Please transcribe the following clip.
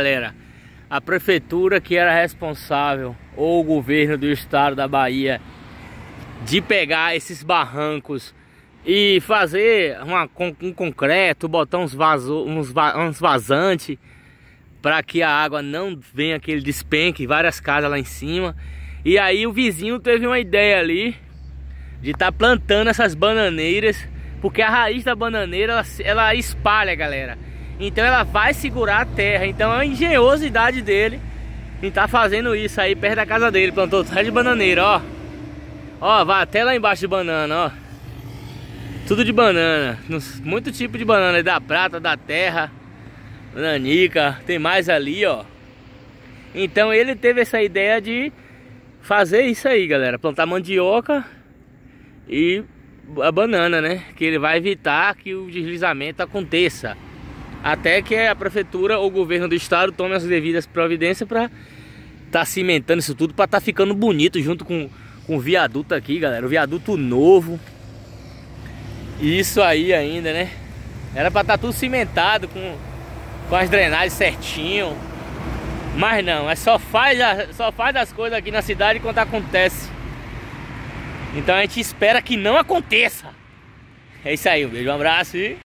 Galera, a prefeitura que era responsável, ou o governo do estado da Bahia, de pegar esses barrancos e fazer uma, um concreto, botar uns, vaso, uns, uns vazantes para que a água não venha aquele despenque, várias casas lá em cima. E aí o vizinho teve uma ideia ali de estar tá plantando essas bananeiras, porque a raiz da bananeira ela, ela espalha, galera. Então ela vai segurar a terra. Então é a engenhosidade dele em estar tá fazendo isso aí perto da casa dele. Plantou só de bananeira, ó. Ó, vai até lá embaixo de banana, ó. Tudo de banana. Muito tipo de banana. Da prata, da terra, nanica. Tem mais ali, ó. Então ele teve essa ideia de fazer isso aí, galera. Plantar mandioca e a banana, né? Que ele vai evitar que o deslizamento aconteça até que a prefeitura ou o governo do estado tome as devidas providências para tá cimentando isso tudo para tá ficando bonito junto com, com o viaduto aqui, galera. O viaduto novo. Isso aí ainda, né? Era para estar tá tudo cimentado com, com as drenagens certinho. Mas não, é só faz, a, só faz as coisas aqui na cidade quando acontece. Então a gente espera que não aconteça. É isso aí, um beijo, um abraço e...